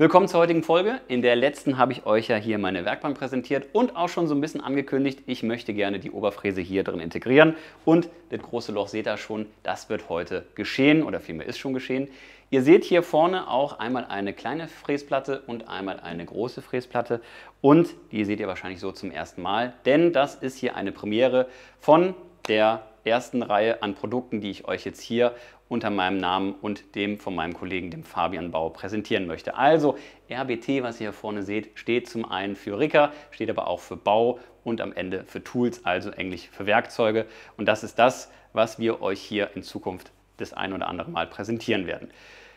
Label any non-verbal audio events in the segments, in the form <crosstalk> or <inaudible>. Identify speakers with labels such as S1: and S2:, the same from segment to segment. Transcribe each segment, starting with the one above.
S1: Willkommen zur heutigen Folge. In der letzten habe ich euch ja hier meine Werkbank präsentiert und auch schon so ein bisschen angekündigt, ich möchte gerne die Oberfräse hier drin integrieren. Und das große Loch seht ihr schon, das wird heute geschehen oder vielmehr ist schon geschehen. Ihr seht hier vorne auch einmal eine kleine Fräsplatte und einmal eine große Fräsplatte. Und die seht ihr wahrscheinlich so zum ersten Mal, denn das ist hier eine Premiere von der ersten Reihe an Produkten, die ich euch jetzt hier unter meinem Namen und dem von meinem Kollegen, dem Fabian Bau, präsentieren möchte. Also RBT, was ihr hier vorne seht, steht zum einen für Ricker, steht aber auch für Bau und am Ende für Tools, also Englisch für Werkzeuge. Und das ist das, was wir euch hier in Zukunft das ein oder andere Mal präsentieren werden.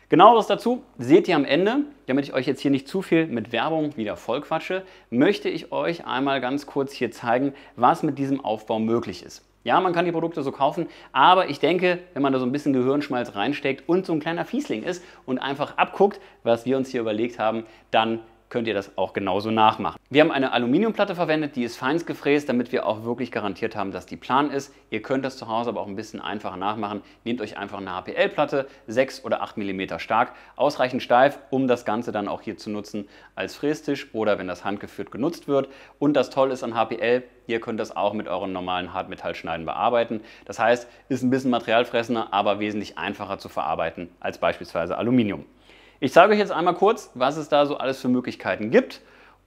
S1: Genaueres dazu seht ihr am Ende. Damit ich euch jetzt hier nicht zu viel mit Werbung wieder vollquatsche, möchte ich euch einmal ganz kurz hier zeigen, was mit diesem Aufbau möglich ist. Ja, man kann die Produkte so kaufen, aber ich denke, wenn man da so ein bisschen Gehirnschmalz reinsteckt und so ein kleiner Fiesling ist und einfach abguckt, was wir uns hier überlegt haben, dann könnt ihr das auch genauso nachmachen. Wir haben eine Aluminiumplatte verwendet, die ist feins gefräst, damit wir auch wirklich garantiert haben, dass die plan ist. Ihr könnt das zu Hause aber auch ein bisschen einfacher nachmachen. Nehmt euch einfach eine HPL-Platte, 6 oder 8 mm stark, ausreichend steif, um das Ganze dann auch hier zu nutzen als Frästisch oder wenn das handgeführt genutzt wird. Und das Tolle ist an HPL, ihr könnt das auch mit euren normalen Hartmetallschneiden bearbeiten. Das heißt, ist ein bisschen materialfressender, aber wesentlich einfacher zu verarbeiten als beispielsweise Aluminium. Ich zeige euch jetzt einmal kurz, was es da so alles für Möglichkeiten gibt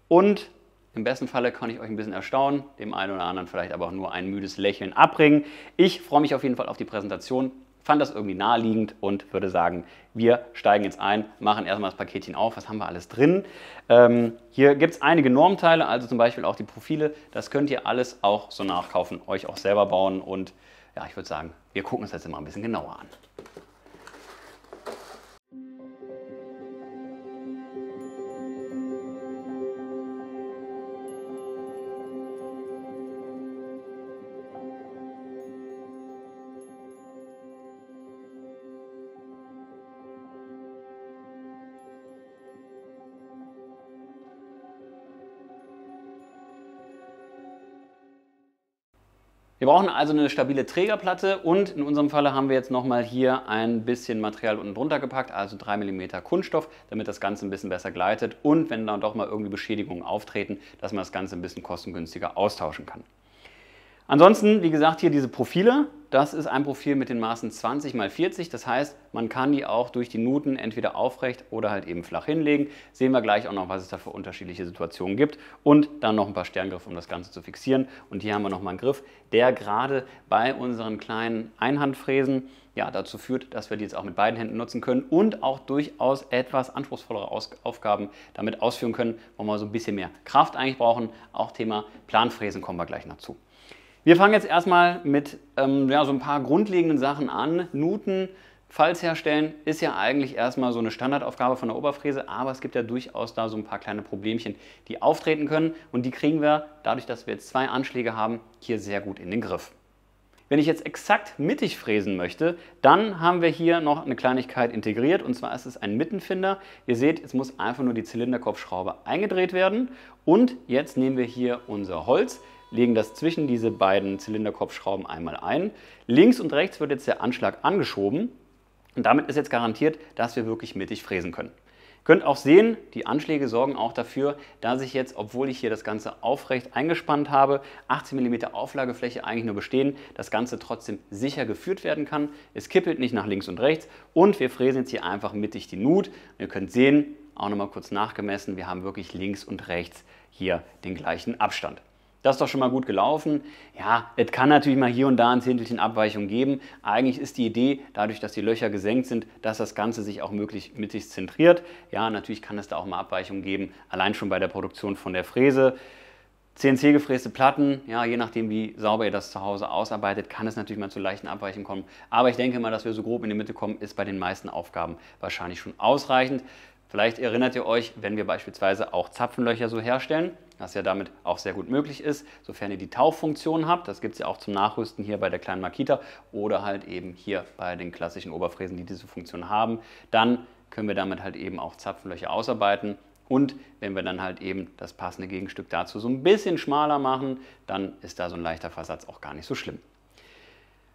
S1: und im besten Falle kann ich euch ein bisschen erstaunen, dem einen oder anderen vielleicht aber auch nur ein müdes Lächeln abbringen. Ich freue mich auf jeden Fall auf die Präsentation, fand das irgendwie naheliegend und würde sagen, wir steigen jetzt ein, machen erstmal das Paketchen auf. Was haben wir alles drin? Ähm, hier gibt es einige Normteile, also zum Beispiel auch die Profile. Das könnt ihr alles auch so nachkaufen, euch auch selber bauen und ja, ich würde sagen, wir gucken uns das jetzt mal ein bisschen genauer an. Wir brauchen also eine stabile Trägerplatte und in unserem Falle haben wir jetzt nochmal hier ein bisschen Material unten drunter gepackt, also 3 mm Kunststoff, damit das Ganze ein bisschen besser gleitet und wenn dann doch mal irgendwie Beschädigungen auftreten, dass man das Ganze ein bisschen kostengünstiger austauschen kann. Ansonsten, wie gesagt, hier diese Profile. Das ist ein Profil mit den Maßen 20 x 40. Das heißt, man kann die auch durch die Nuten entweder aufrecht oder halt eben flach hinlegen. Sehen wir gleich auch noch, was es da für unterschiedliche Situationen gibt. Und dann noch ein paar Sterngriffe, um das Ganze zu fixieren. Und hier haben wir nochmal einen Griff, der gerade bei unseren kleinen Einhandfräsen ja, dazu führt, dass wir die jetzt auch mit beiden Händen nutzen können und auch durchaus etwas anspruchsvollere Aus Aufgaben damit ausführen können, wo wir so ein bisschen mehr Kraft eigentlich brauchen. Auch Thema Planfräsen kommen wir gleich noch zu. Wir fangen jetzt erstmal mit ähm, ja, so ein paar grundlegenden Sachen an. Nuten, Falls herstellen ist ja eigentlich erstmal so eine Standardaufgabe von der Oberfräse, aber es gibt ja durchaus da so ein paar kleine Problemchen, die auftreten können und die kriegen wir, dadurch, dass wir jetzt zwei Anschläge haben, hier sehr gut in den Griff. Wenn ich jetzt exakt mittig fräsen möchte, dann haben wir hier noch eine Kleinigkeit integriert und zwar ist es ein Mittenfinder. Ihr seht, jetzt muss einfach nur die Zylinderkopfschraube eingedreht werden und jetzt nehmen wir hier unser Holz legen das zwischen diese beiden Zylinderkopfschrauben einmal ein. Links und rechts wird jetzt der Anschlag angeschoben und damit ist jetzt garantiert, dass wir wirklich mittig fräsen können. Ihr könnt auch sehen, die Anschläge sorgen auch dafür, dass ich jetzt, obwohl ich hier das Ganze aufrecht eingespannt habe, 18 mm Auflagefläche eigentlich nur bestehen, das Ganze trotzdem sicher geführt werden kann. Es kippelt nicht nach links und rechts und wir fräsen jetzt hier einfach mittig die Nut. Und ihr könnt sehen, auch nochmal kurz nachgemessen, wir haben wirklich links und rechts hier den gleichen Abstand. Das ist doch schon mal gut gelaufen. Ja, es kann natürlich mal hier und da ein Zehntelchen Abweichung geben. Eigentlich ist die Idee, dadurch, dass die Löcher gesenkt sind, dass das Ganze sich auch möglich mittig zentriert. Ja, natürlich kann es da auch mal Abweichungen geben, allein schon bei der Produktion von der Fräse. CNC gefräste Platten, ja, je nachdem wie sauber ihr das zu Hause ausarbeitet, kann es natürlich mal zu leichten Abweichungen kommen. Aber ich denke mal, dass wir so grob in die Mitte kommen, ist bei den meisten Aufgaben wahrscheinlich schon ausreichend. Vielleicht erinnert ihr euch, wenn wir beispielsweise auch Zapfenlöcher so herstellen, was ja damit auch sehr gut möglich ist, sofern ihr die Tauchfunktion habt. Das gibt es ja auch zum Nachrüsten hier bei der kleinen Makita oder halt eben hier bei den klassischen Oberfräsen, die diese Funktion haben. Dann können wir damit halt eben auch Zapfenlöcher ausarbeiten. Und wenn wir dann halt eben das passende Gegenstück dazu so ein bisschen schmaler machen, dann ist da so ein leichter Versatz auch gar nicht so schlimm.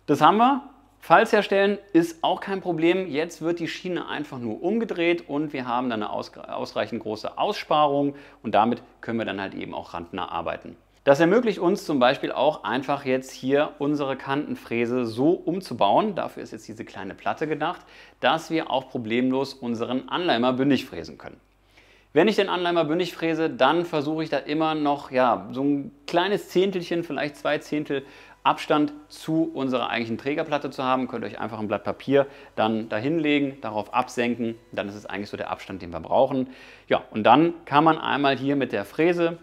S1: Das haben wir. Falz herstellen ist auch kein Problem. Jetzt wird die Schiene einfach nur umgedreht und wir haben dann eine ausreichend große Aussparung und damit können wir dann halt eben auch randnah arbeiten. Das ermöglicht uns zum Beispiel auch einfach jetzt hier unsere Kantenfräse so umzubauen, dafür ist jetzt diese kleine Platte gedacht, dass wir auch problemlos unseren Anleimer bündig fräsen können. Wenn ich den Anleimer bündig fräse, dann versuche ich da immer noch ja, so ein kleines Zehntelchen, vielleicht zwei Zehntel Abstand zu unserer eigentlichen Trägerplatte zu haben. Könnt ihr euch einfach ein Blatt Papier dann dahinlegen, darauf absenken. Dann ist es eigentlich so der Abstand, den wir brauchen. Ja, und dann kann man einmal hier mit der Fräse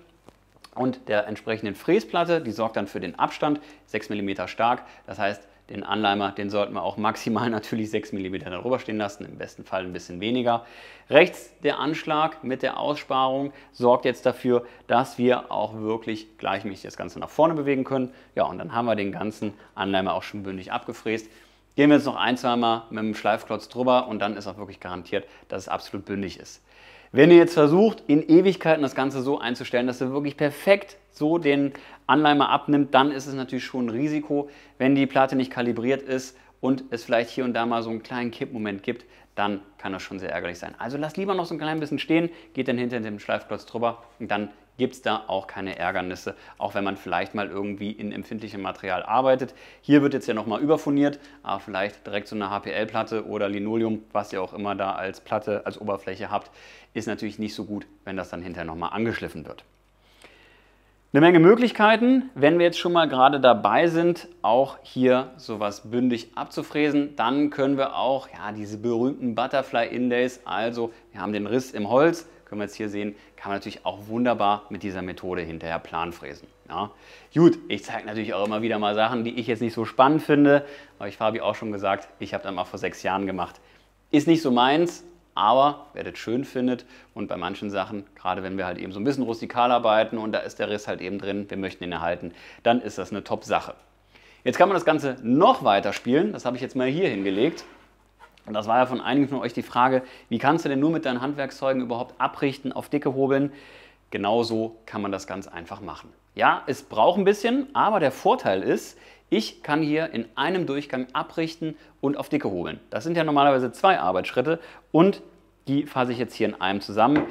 S1: und der entsprechenden Fräsplatte, die sorgt dann für den Abstand, 6 mm stark. Das heißt, den Anleimer, den sollten wir auch maximal <laughs> natürlich 6 mm darüber stehen lassen, im besten Fall ein bisschen weniger. Rechts der Anschlag mit der Aussparung sorgt jetzt dafür, dass wir auch wirklich gleichmäßig das Ganze nach vorne bewegen können. Ja, und dann haben wir den ganzen Anleimer auch schon bündig abgefräst. Gehen wir jetzt noch ein, zwei Mal mit dem Schleifklotz drüber und dann ist auch wirklich garantiert, dass es absolut bündig ist. Wenn ihr jetzt versucht, in Ewigkeiten das Ganze so einzustellen, dass ihr wirklich perfekt so den Anleimer abnimmt, dann ist es natürlich schon ein Risiko, wenn die Platte nicht kalibriert ist und es vielleicht hier und da mal so einen kleinen Kippmoment gibt, dann kann das schon sehr ärgerlich sein. Also lasst lieber noch so ein klein bisschen stehen, geht dann hinter dem Schleifklotz drüber und dann gibt es da auch keine Ärgernisse, auch wenn man vielleicht mal irgendwie in empfindlichem Material arbeitet. Hier wird jetzt ja nochmal überfurniert, aber vielleicht direkt so eine HPL-Platte oder Linoleum, was ihr auch immer da als Platte, als Oberfläche habt, ist natürlich nicht so gut, wenn das dann hinterher nochmal angeschliffen wird. Eine Menge Möglichkeiten, wenn wir jetzt schon mal gerade dabei sind, auch hier sowas bündig abzufräsen, dann können wir auch ja, diese berühmten Butterfly Inlays, also wir haben den Riss im Holz, können wir jetzt hier sehen, kann man natürlich auch wunderbar mit dieser Methode hinterher planfräsen. Ja. Gut, ich zeige natürlich auch immer wieder mal Sachen, die ich jetzt nicht so spannend finde, aber ich Fabi auch schon gesagt, ich habe das mal vor sechs Jahren gemacht. Ist nicht so meins, aber wer das schön findet und bei manchen Sachen, gerade wenn wir halt eben so ein bisschen rustikal arbeiten und da ist der Riss halt eben drin, wir möchten ihn erhalten, dann ist das eine Top-Sache. Jetzt kann man das Ganze noch weiter spielen, das habe ich jetzt mal hier hingelegt. Und das war ja von einigen von euch die Frage, wie kannst du denn nur mit deinen Handwerkszeugen überhaupt abrichten, auf dicke hobeln? Genauso kann man das ganz einfach machen. Ja, es braucht ein bisschen, aber der Vorteil ist, ich kann hier in einem Durchgang abrichten und auf dicke hobeln. Das sind ja normalerweise zwei Arbeitsschritte und die fasse ich jetzt hier in einem zusammen.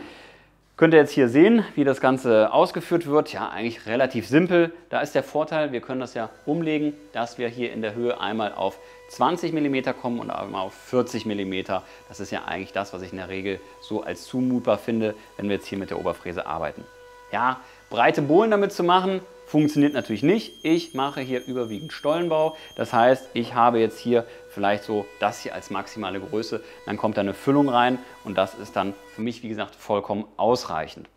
S1: Könnt ihr jetzt hier sehen, wie das Ganze ausgeführt wird. Ja, eigentlich relativ simpel. Da ist der Vorteil, wir können das ja umlegen, dass wir hier in der Höhe einmal auf 20 mm kommen und einmal auf 40 mm. Das ist ja eigentlich das, was ich in der Regel so als zumutbar finde, wenn wir jetzt hier mit der Oberfräse arbeiten. Ja, breite Bohlen damit zu machen, funktioniert natürlich nicht. Ich mache hier überwiegend Stollenbau. Das heißt, ich habe jetzt hier vielleicht so das hier als maximale Größe. Dann kommt da eine Füllung rein und das ist dann für mich, wie gesagt, vollkommen ausreichend.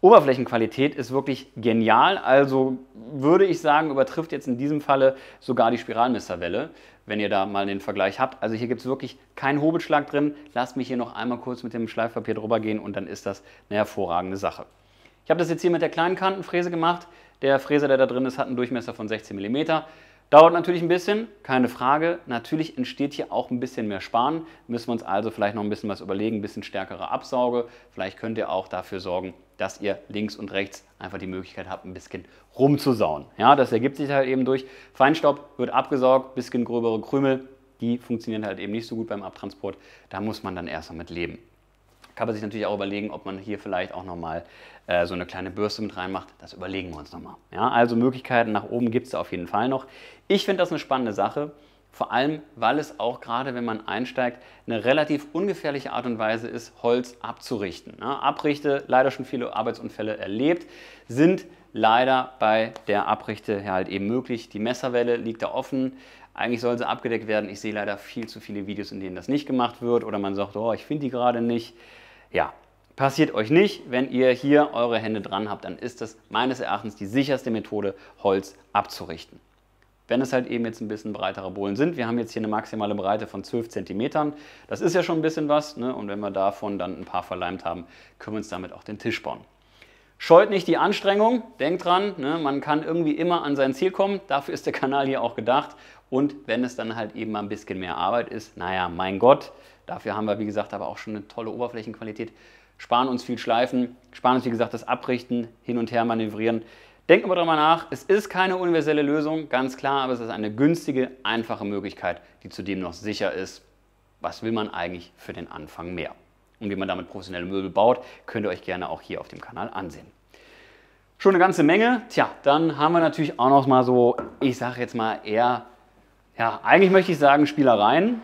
S1: Oberflächenqualität ist wirklich genial, also würde ich sagen, übertrifft jetzt in diesem Falle sogar die Spiralmisserwelle, wenn ihr da mal den Vergleich habt. Also hier gibt es wirklich keinen Hobelschlag drin. Lasst mich hier noch einmal kurz mit dem Schleifpapier drüber gehen und dann ist das eine hervorragende Sache. Ich habe das jetzt hier mit der kleinen Kantenfräse gemacht. Der Fräser, der da drin ist, hat einen Durchmesser von 16 mm. Dauert natürlich ein bisschen, keine Frage. Natürlich entsteht hier auch ein bisschen mehr Sparen. Müssen wir uns also vielleicht noch ein bisschen was überlegen, ein bisschen stärkere Absauge. Vielleicht könnt ihr auch dafür sorgen, dass ihr links und rechts einfach die Möglichkeit habt, ein bisschen rumzusauen. Ja, das ergibt sich halt eben durch Feinstaub, wird abgesaugt, bisschen gröbere Krümel, die funktionieren halt eben nicht so gut beim Abtransport. Da muss man dann erstmal mit leben. Kann man sich natürlich auch überlegen, ob man hier vielleicht auch nochmal äh, so eine kleine Bürste mit reinmacht. Das überlegen wir uns nochmal. Ja, also Möglichkeiten nach oben gibt es auf jeden Fall noch. Ich finde das eine spannende Sache. Vor allem, weil es auch gerade, wenn man einsteigt, eine relativ ungefährliche Art und Weise ist, Holz abzurichten. Ja, Abrichte, leider schon viele Arbeitsunfälle erlebt, sind leider bei der Abrichte halt eben möglich. Die Messerwelle liegt da offen. Eigentlich soll sie abgedeckt werden. Ich sehe leider viel zu viele Videos, in denen das nicht gemacht wird oder man sagt, oh, ich finde die gerade nicht. Ja, passiert euch nicht. Wenn ihr hier eure Hände dran habt, dann ist das meines Erachtens die sicherste Methode, Holz abzurichten. Wenn es halt eben jetzt ein bisschen breitere Bohlen sind, wir haben jetzt hier eine maximale Breite von 12 cm, das ist ja schon ein bisschen was, ne? und wenn wir davon dann ein paar verleimt haben, können wir uns damit auch den Tisch bauen. Scheut nicht die Anstrengung, denkt dran, ne? man kann irgendwie immer an sein Ziel kommen, dafür ist der Kanal hier auch gedacht und wenn es dann halt eben mal ein bisschen mehr Arbeit ist, naja, mein Gott, Dafür haben wir, wie gesagt, aber auch schon eine tolle Oberflächenqualität. Sparen uns viel Schleifen, sparen uns, wie gesagt, das Abrichten, hin und her manövrieren. Denkt aber darüber nach, es ist keine universelle Lösung, ganz klar, aber es ist eine günstige, einfache Möglichkeit, die zudem noch sicher ist. Was will man eigentlich für den Anfang mehr? Und wie man damit professionelle Möbel baut, könnt ihr euch gerne auch hier auf dem Kanal ansehen. Schon eine ganze Menge. Tja, dann haben wir natürlich auch noch mal so, ich sage jetzt mal eher, ja, eigentlich möchte ich sagen Spielereien.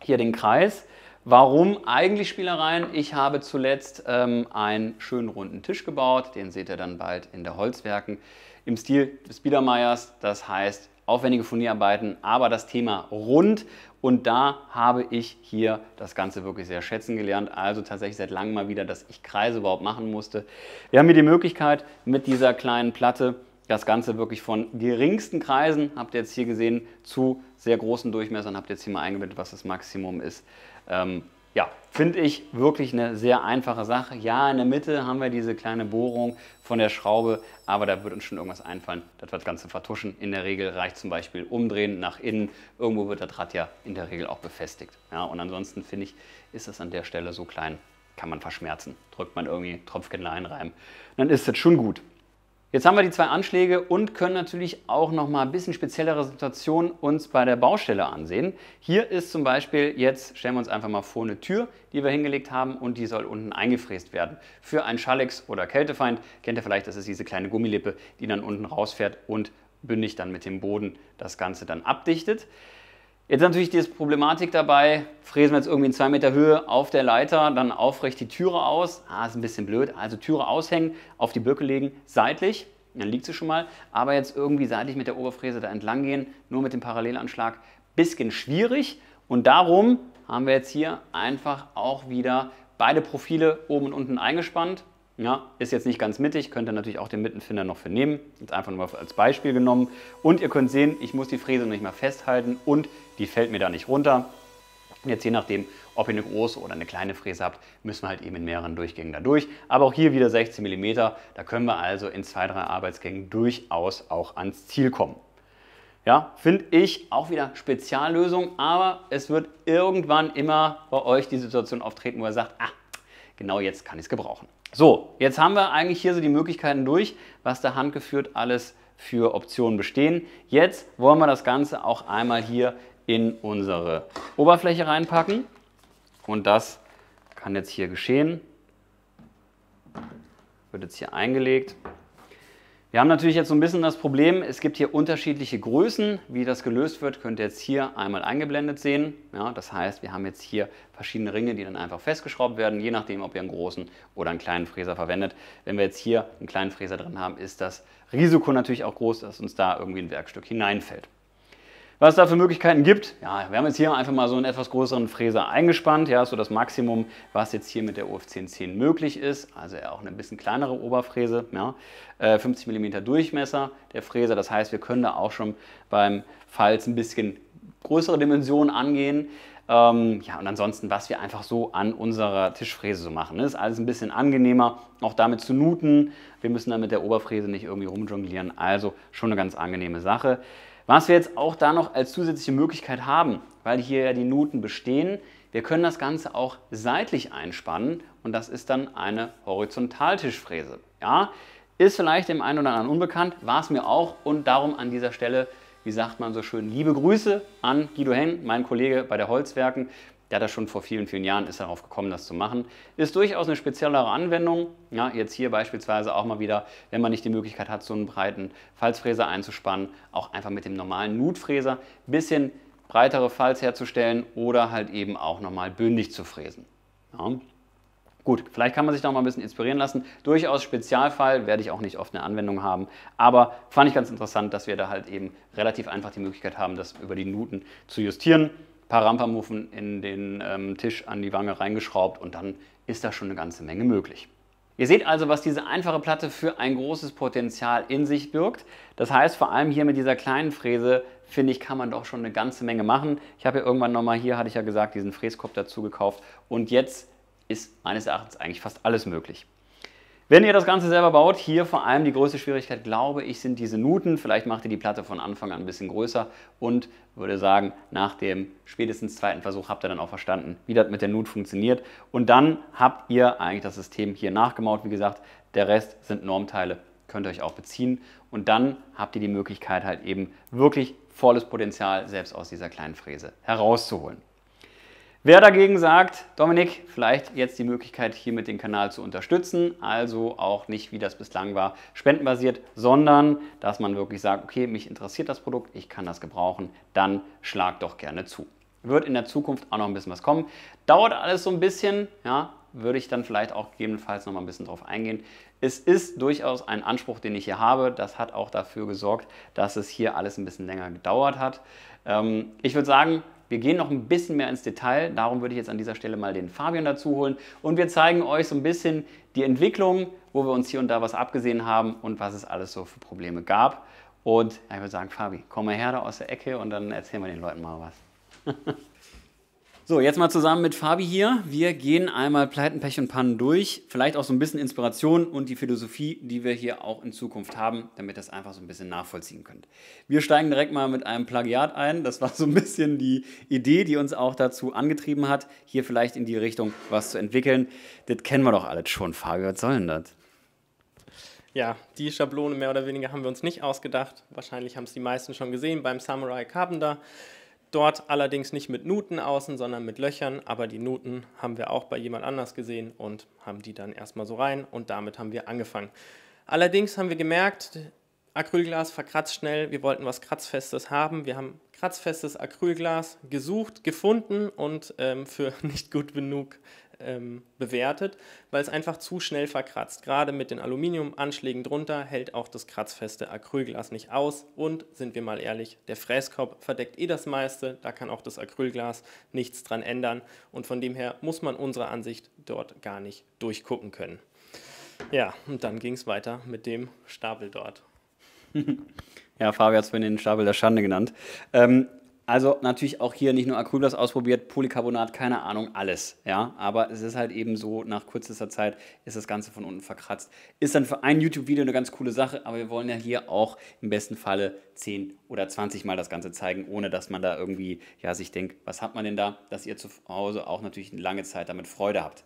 S1: Hier den Kreis. Warum eigentlich Spielereien? Ich habe zuletzt ähm, einen schönen runden Tisch gebaut. Den seht ihr dann bald in der Holzwerken im Stil des Biedermeiers. Das heißt, aufwendige Furnierarbeiten, aber das Thema rund. Und da habe ich hier das Ganze wirklich sehr schätzen gelernt. Also tatsächlich seit langem mal wieder, dass ich Kreise überhaupt machen musste. Wir haben hier die Möglichkeit mit dieser kleinen Platte das Ganze wirklich von geringsten Kreisen, habt ihr jetzt hier gesehen, zu sehr großen Durchmessern, habt ihr jetzt hier mal eingebettet, was das Maximum ist. Ähm, ja, finde ich wirklich eine sehr einfache Sache. Ja, in der Mitte haben wir diese kleine Bohrung von der Schraube, aber da wird uns schon irgendwas einfallen, dass wir das Ganze vertuschen. In der Regel reicht zum Beispiel umdrehen nach innen. Irgendwo wird das Rad ja in der Regel auch befestigt. Ja, und ansonsten finde ich, ist das an der Stelle so klein, kann man verschmerzen. Drückt man irgendwie Tropfchen einreiben, dann ist das schon gut. Jetzt haben wir die zwei Anschläge und können natürlich auch noch mal ein bisschen speziellere Situationen uns bei der Baustelle ansehen. Hier ist zum Beispiel jetzt, stellen wir uns einfach mal vor, eine Tür, die wir hingelegt haben und die soll unten eingefräst werden. Für ein Schallex oder Kältefeind kennt ihr vielleicht, das ist diese kleine Gummilippe, die dann unten rausfährt und bündig dann mit dem Boden das Ganze dann abdichtet. Jetzt natürlich die Problematik dabei, fräsen wir jetzt irgendwie in zwei Meter Höhe auf der Leiter, dann aufrecht die Türe aus. Ah, ist ein bisschen blöd. Also Türe aushängen, auf die Böcke legen, seitlich, dann liegt sie schon mal. Aber jetzt irgendwie seitlich mit der Oberfräse da entlang gehen, nur mit dem Parallelanschlag, bisschen schwierig. Und darum haben wir jetzt hier einfach auch wieder beide Profile oben und unten eingespannt. Ja, ist jetzt nicht ganz mittig, könnt ihr natürlich auch den Mittenfinder noch für nehmen. Jetzt einfach nur als Beispiel genommen. Und ihr könnt sehen, ich muss die Fräse nicht mehr festhalten und die fällt mir da nicht runter. Jetzt je nachdem, ob ihr eine große oder eine kleine Fräse habt, müssen wir halt eben in mehreren Durchgängen da durch. Aber auch hier wieder 16 mm, da können wir also in zwei, drei Arbeitsgängen durchaus auch ans Ziel kommen. Ja, finde ich auch wieder Speziallösung, aber es wird irgendwann immer bei euch die Situation auftreten, wo ihr sagt, ah, genau jetzt kann ich es gebrauchen. So, jetzt haben wir eigentlich hier so die Möglichkeiten durch, was der Hand geführt alles für Optionen bestehen. Jetzt wollen wir das Ganze auch einmal hier in unsere Oberfläche reinpacken. Und das kann jetzt hier geschehen. Wird jetzt hier eingelegt. Wir haben natürlich jetzt so ein bisschen das Problem, es gibt hier unterschiedliche Größen. Wie das gelöst wird, könnt ihr jetzt hier einmal eingeblendet sehen. Ja, das heißt, wir haben jetzt hier verschiedene Ringe, die dann einfach festgeschraubt werden, je nachdem, ob ihr einen großen oder einen kleinen Fräser verwendet. Wenn wir jetzt hier einen kleinen Fräser drin haben, ist das Risiko natürlich auch groß, dass uns da irgendwie ein Werkstück hineinfällt. Was es da für Möglichkeiten gibt, ja, wir haben jetzt hier einfach mal so einen etwas größeren Fräser eingespannt, ja, so das Maximum, was jetzt hier mit der UF 1010 möglich ist, also auch eine bisschen kleinere Oberfräse, ja, 50 äh, mm Durchmesser der Fräser, das heißt, wir können da auch schon beim Falz ein bisschen größere Dimensionen angehen. Ähm, ja, und ansonsten, was wir einfach so an unserer Tischfräse so machen. Ne? Ist alles ein bisschen angenehmer, auch damit zu nuten. Wir müssen dann mit der Oberfräse nicht irgendwie rumjonglieren. Also schon eine ganz angenehme Sache. Was wir jetzt auch da noch als zusätzliche Möglichkeit haben, weil hier ja die Nuten bestehen, wir können das Ganze auch seitlich einspannen und das ist dann eine Horizontaltischfräse. Ja, ist vielleicht dem einen oder anderen unbekannt, war es mir auch und darum an dieser Stelle, wie sagt man so schön, liebe Grüße an Guido Henn, mein Kollege bei der Holzwerken. Der hat das schon vor vielen, vielen Jahren ist darauf gekommen, das zu machen. Ist durchaus eine speziellere Anwendung. Ja, jetzt hier beispielsweise auch mal wieder, wenn man nicht die Möglichkeit hat, so einen breiten Falzfräser einzuspannen, auch einfach mit dem normalen Nutfräser ein bisschen breitere Falz herzustellen oder halt eben auch nochmal bündig zu fräsen. Ja. Gut, vielleicht kann man sich da mal ein bisschen inspirieren lassen. Durchaus Spezialfall, werde ich auch nicht oft eine Anwendung haben. Aber fand ich ganz interessant, dass wir da halt eben relativ einfach die Möglichkeit haben, das über die Nuten zu justieren paar Rampamuffen in den ähm, Tisch an die Wange reingeschraubt und dann ist da schon eine ganze Menge möglich. Ihr seht also, was diese einfache Platte für ein großes Potenzial in sich birgt. Das heißt, vor allem hier mit dieser kleinen Fräse, finde ich, kann man doch schon eine ganze Menge machen. Ich habe ja irgendwann nochmal hier, hatte ich ja gesagt, diesen Fräskopf dazu gekauft und jetzt ist meines Erachtens eigentlich fast alles möglich. Wenn ihr das Ganze selber baut, hier vor allem die größte Schwierigkeit, glaube ich, sind diese Nuten. Vielleicht macht ihr die Platte von Anfang an ein bisschen größer und würde sagen, nach dem spätestens zweiten Versuch habt ihr dann auch verstanden, wie das mit der Nut funktioniert. Und dann habt ihr eigentlich das System hier nachgemaut. Wie gesagt, der Rest sind Normteile könnt ihr euch auch beziehen. Und dann habt ihr die Möglichkeit halt eben wirklich volles Potenzial selbst aus dieser kleinen Fräse herauszuholen. Wer dagegen sagt, Dominik, vielleicht jetzt die Möglichkeit, hier mit dem Kanal zu unterstützen, also auch nicht, wie das bislang war, spendenbasiert, sondern dass man wirklich sagt, okay, mich interessiert das Produkt, ich kann das gebrauchen, dann schlag doch gerne zu. Wird in der Zukunft auch noch ein bisschen was kommen. Dauert alles so ein bisschen, ja, würde ich dann vielleicht auch gegebenenfalls noch mal ein bisschen drauf eingehen. Es ist durchaus ein Anspruch, den ich hier habe. Das hat auch dafür gesorgt, dass es hier alles ein bisschen länger gedauert hat. Ähm, ich würde sagen, wir gehen noch ein bisschen mehr ins Detail. Darum würde ich jetzt an dieser Stelle mal den Fabian dazu holen. Und wir zeigen euch so ein bisschen die Entwicklung, wo wir uns hier und da was abgesehen haben und was es alles so für Probleme gab. Und ja, ich würde sagen, Fabi, komm mal her da aus der Ecke und dann erzählen wir den Leuten mal was. <laughs> So, jetzt mal zusammen mit Fabi hier. Wir gehen einmal Pleiten, Pech und Pannen durch. Vielleicht auch so ein bisschen Inspiration und die Philosophie, die wir hier auch in Zukunft haben, damit ihr das einfach so ein bisschen nachvollziehen könnt. Wir steigen direkt mal mit einem Plagiat ein. Das war so ein bisschen die Idee, die uns auch dazu angetrieben hat, hier vielleicht in die Richtung was zu entwickeln. Das kennen wir doch alles schon, Fabi. Was soll denn das?
S2: Ja, die Schablone mehr oder weniger haben wir uns nicht ausgedacht. Wahrscheinlich haben es die meisten schon gesehen beim Samurai Carpenter. Dort allerdings nicht mit Nuten außen, sondern mit Löchern, aber die Nuten haben wir auch bei jemand anders gesehen und haben die dann erstmal so rein und damit haben wir angefangen. Allerdings haben wir gemerkt, Acrylglas verkratzt schnell, wir wollten was Kratzfestes haben. Wir haben kratzfestes Acrylglas gesucht, gefunden und ähm, für <laughs> nicht gut genug ähm, bewertet, weil es einfach zu schnell verkratzt. Gerade mit den Aluminiumanschlägen drunter hält auch das kratzfeste Acrylglas nicht aus. Und sind wir mal ehrlich, der Fräskorb verdeckt eh das meiste, da kann auch das Acrylglas nichts dran ändern. Und von dem her muss man unserer Ansicht dort gar nicht durchgucken können. Ja, und dann ging es weiter mit dem Stapel dort. <laughs>
S1: Ja, Fabi hat es für den Stapel der Schande genannt. Ähm, also natürlich auch hier nicht nur Acrylglas ausprobiert, Polycarbonat, keine Ahnung, alles. Ja, aber es ist halt eben so, nach kürzester Zeit ist das Ganze von unten verkratzt. Ist dann für ein YouTube-Video eine ganz coole Sache, aber wir wollen ja hier auch im besten Falle 10 oder 20 Mal das Ganze zeigen, ohne dass man da irgendwie ja, sich denkt, was hat man denn da, dass ihr zu Hause auch natürlich eine lange Zeit damit Freude habt.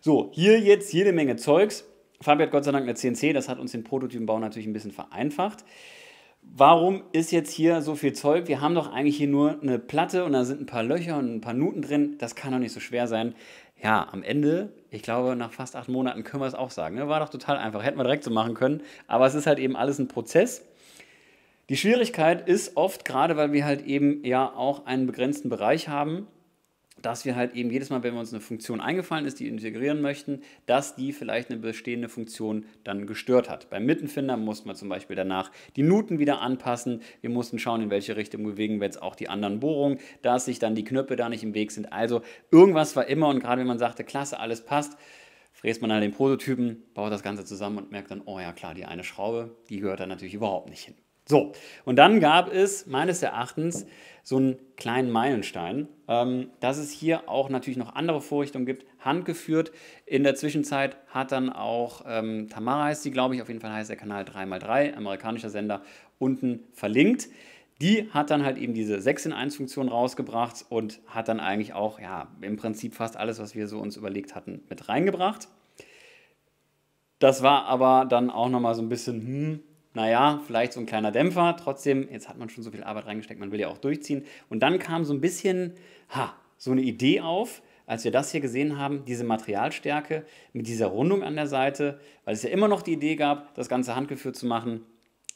S1: So, hier jetzt jede Menge Zeugs. Fabi hat Gott sei Dank eine CNC, das hat uns den Prototypenbau natürlich ein bisschen vereinfacht warum ist jetzt hier so viel Zeug? Wir haben doch eigentlich hier nur eine Platte und da sind ein paar Löcher und ein paar Nuten drin. Das kann doch nicht so schwer sein. Ja, am Ende, ich glaube, nach fast acht Monaten können wir es auch sagen. Ne? War doch total einfach. Hätten wir direkt so machen können. Aber es ist halt eben alles ein Prozess. Die Schwierigkeit ist oft, gerade weil wir halt eben ja auch einen begrenzten Bereich haben, dass wir halt eben jedes Mal, wenn wir uns eine Funktion eingefallen ist, die integrieren möchten, dass die vielleicht eine bestehende Funktion dann gestört hat. Beim Mittenfinder mussten wir zum Beispiel danach die Nuten wieder anpassen. Wir mussten schauen, in welche Richtung bewegen wir jetzt auch die anderen Bohrungen, dass sich dann die Knöpfe da nicht im Weg sind. Also irgendwas war immer und gerade wenn man sagte, klasse, alles passt, fräst man dann den Prototypen, baut das Ganze zusammen und merkt dann, oh ja klar, die eine Schraube, die gehört da natürlich überhaupt nicht hin. So, und dann gab es meines Erachtens so einen kleinen Meilenstein, ähm, dass es hier auch natürlich noch andere Vorrichtungen gibt, handgeführt. In der Zwischenzeit hat dann auch ähm, Tamara heißt sie, glaube ich, auf jeden Fall heißt der Kanal 3x3, amerikanischer Sender, unten verlinkt. Die hat dann halt eben diese 6 in 1 Funktion rausgebracht und hat dann eigentlich auch, ja, im Prinzip fast alles, was wir so uns überlegt hatten, mit reingebracht. Das war aber dann auch nochmal so ein bisschen, hm, naja, vielleicht so ein kleiner Dämpfer. Trotzdem, jetzt hat man schon so viel Arbeit reingesteckt, man will ja auch durchziehen. Und dann kam so ein bisschen, ha, so eine Idee auf, als wir das hier gesehen haben, diese Materialstärke mit dieser Rundung an der Seite, weil es ja immer noch die Idee gab, das Ganze handgeführt zu machen.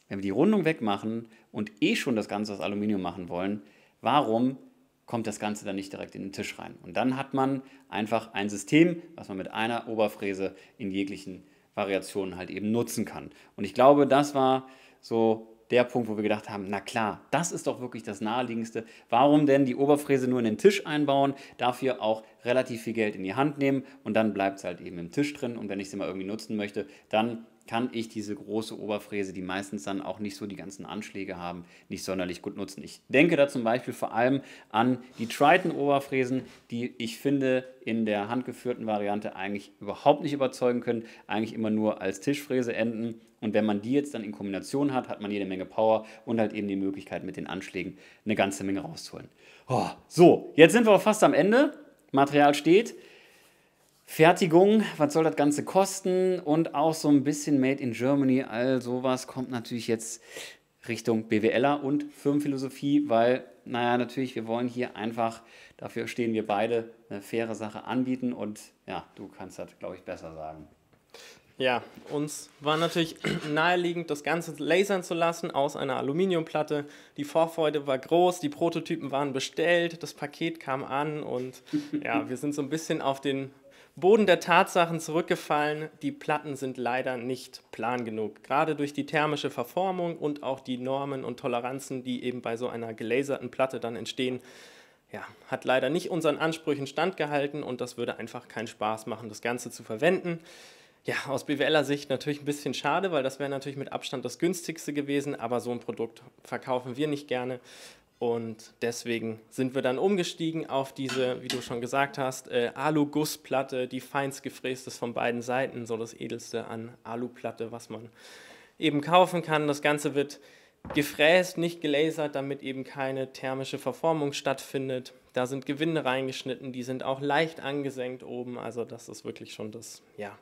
S1: Wenn wir die Rundung wegmachen und eh schon das Ganze aus Aluminium machen wollen, warum kommt das Ganze dann nicht direkt in den Tisch rein? Und dann hat man einfach ein System, was man mit einer Oberfräse in jeglichen Variationen halt eben nutzen kann. Und ich glaube, das war so der Punkt, wo wir gedacht haben, na klar, das ist doch wirklich das Naheliegendste. Warum denn die Oberfräse nur in den Tisch einbauen, dafür auch relativ viel Geld in die Hand nehmen und dann bleibt es halt eben im Tisch drin und wenn ich sie mal irgendwie nutzen möchte, dann kann ich diese große Oberfräse, die meistens dann auch nicht so die ganzen Anschläge haben, nicht sonderlich gut nutzen. Ich denke da zum Beispiel vor allem an die Triton-Oberfräsen, die ich finde in der handgeführten Variante eigentlich überhaupt nicht überzeugen können, eigentlich immer nur als Tischfräse enden. Und wenn man die jetzt dann in Kombination hat, hat man jede Menge Power und halt eben die Möglichkeit, mit den Anschlägen eine ganze Menge rauszuholen. Oh, so, jetzt sind wir fast am Ende. Material steht. Fertigung, was soll das Ganze kosten und auch so ein bisschen Made in Germany, all sowas kommt natürlich jetzt Richtung BWLer und Firmenphilosophie, weil, naja, natürlich, wir wollen hier einfach, dafür stehen wir beide, eine faire Sache anbieten und ja, du kannst das, glaube ich, besser sagen.
S2: Ja, uns war natürlich <clears throat> naheliegend, das Ganze lasern zu lassen aus einer Aluminiumplatte. Die Vorfreude war groß, die Prototypen waren bestellt, das Paket kam an und ja, wir sind so ein bisschen auf den Boden der Tatsachen zurückgefallen. Die Platten sind leider nicht plan genug. Gerade durch die thermische Verformung und auch die Normen und Toleranzen, die eben bei so einer gelaserten Platte dann entstehen, ja, hat leider nicht unseren Ansprüchen standgehalten und das würde einfach keinen Spaß machen, das Ganze zu verwenden. Ja, aus BWLer Sicht natürlich ein bisschen schade, weil das wäre natürlich mit Abstand das günstigste gewesen, aber so ein Produkt verkaufen wir nicht gerne. Und deswegen sind wir dann umgestiegen auf diese, wie du schon gesagt hast, äh, Alu-Gussplatte, die feinst gefräst ist von beiden Seiten, so das edelste an Aluplatte, was man eben kaufen kann. Das Ganze wird gefräst, nicht gelasert, damit eben keine thermische Verformung stattfindet. Da sind Gewinde reingeschnitten, die sind auch leicht angesenkt oben. Also das ist wirklich schon das ja,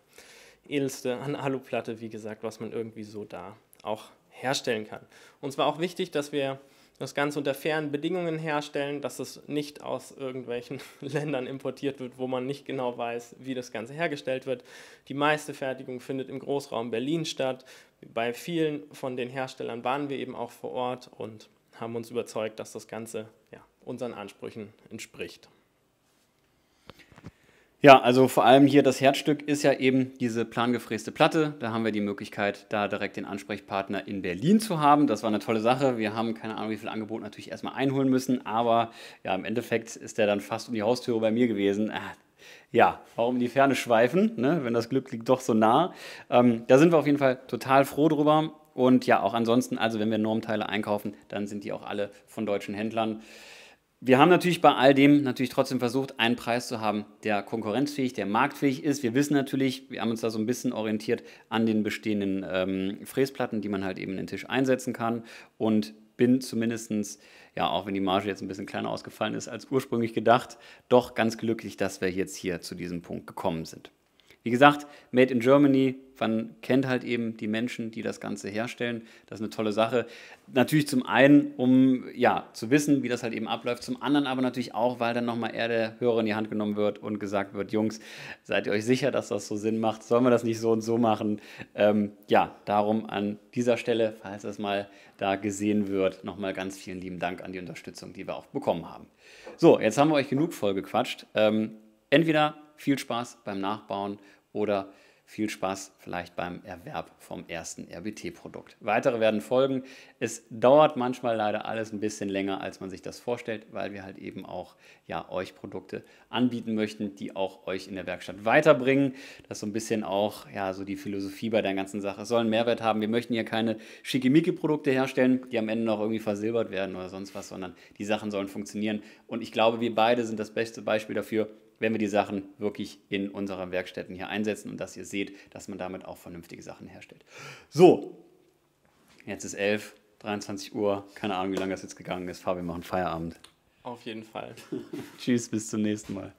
S2: edelste an Aluplatte, wie gesagt, was man irgendwie so da auch herstellen kann. Uns war auch wichtig, dass wir das Ganze unter fairen Bedingungen herstellen, dass es nicht aus irgendwelchen <laughs> Ländern importiert wird, wo man nicht genau weiß, wie das Ganze hergestellt wird. Die meiste Fertigung findet im Großraum Berlin statt. Bei vielen von den Herstellern waren wir eben auch vor Ort und haben uns überzeugt, dass das Ganze ja, unseren Ansprüchen entspricht.
S1: Ja, also vor allem hier das Herzstück ist ja eben diese plangefräste Platte. Da haben wir die Möglichkeit, da direkt den Ansprechpartner in Berlin zu haben. Das war eine tolle Sache. Wir haben keine Ahnung, wie viel Angebot natürlich erstmal einholen müssen, aber ja, im Endeffekt ist der dann fast um die Haustüre bei mir gewesen. Ah, ja, warum in die Ferne schweifen, ne, wenn das Glück liegt doch so nah. Ähm, da sind wir auf jeden Fall total froh drüber. Und ja, auch ansonsten, also wenn wir Normteile einkaufen, dann sind die auch alle von deutschen Händlern. Wir haben natürlich bei all dem natürlich trotzdem versucht, einen Preis zu haben, der konkurrenzfähig, der marktfähig ist. Wir wissen natürlich, wir haben uns da so ein bisschen orientiert an den bestehenden ähm, Fräsplatten, die man halt eben in den Tisch einsetzen kann und bin zumindest, ja, auch wenn die Marge jetzt ein bisschen kleiner ausgefallen ist als ursprünglich gedacht, doch ganz glücklich, dass wir jetzt hier zu diesem Punkt gekommen sind. Wie gesagt, Made in Germany, man kennt halt eben die Menschen, die das Ganze herstellen. Das ist eine tolle Sache. Natürlich zum einen, um ja, zu wissen, wie das halt eben abläuft. Zum anderen aber natürlich auch, weil dann nochmal eher der Hörer in die Hand genommen wird und gesagt wird, Jungs, seid ihr euch sicher, dass das so Sinn macht? Sollen wir das nicht so und so machen? Ähm, ja, darum an dieser Stelle, falls das mal da gesehen wird, nochmal ganz vielen lieben Dank an die Unterstützung, die wir auch bekommen haben. So, jetzt haben wir euch genug voll gequatscht. Ähm, entweder viel Spaß beim Nachbauen oder viel Spaß vielleicht beim Erwerb vom ersten RBT-Produkt. Weitere werden folgen. Es dauert manchmal leider alles ein bisschen länger, als man sich das vorstellt, weil wir halt eben auch ja, euch Produkte anbieten möchten, die auch euch in der Werkstatt weiterbringen. Das ist so ein bisschen auch ja, so die Philosophie bei der ganzen Sache. Es soll einen Mehrwert haben. Wir möchten hier keine schickimicki-Produkte herstellen, die am Ende noch irgendwie versilbert werden oder sonst was, sondern die Sachen sollen funktionieren. Und ich glaube, wir beide sind das beste Beispiel dafür, wenn wir die Sachen wirklich in unseren Werkstätten hier einsetzen und dass ihr seht, dass man damit auch vernünftige Sachen herstellt. So, jetzt ist 11, 23 Uhr, keine Ahnung, wie lange das jetzt gegangen ist. Fabian, wir machen Feierabend.
S2: Auf jeden Fall. <laughs>
S1: Tschüss, bis zum nächsten Mal.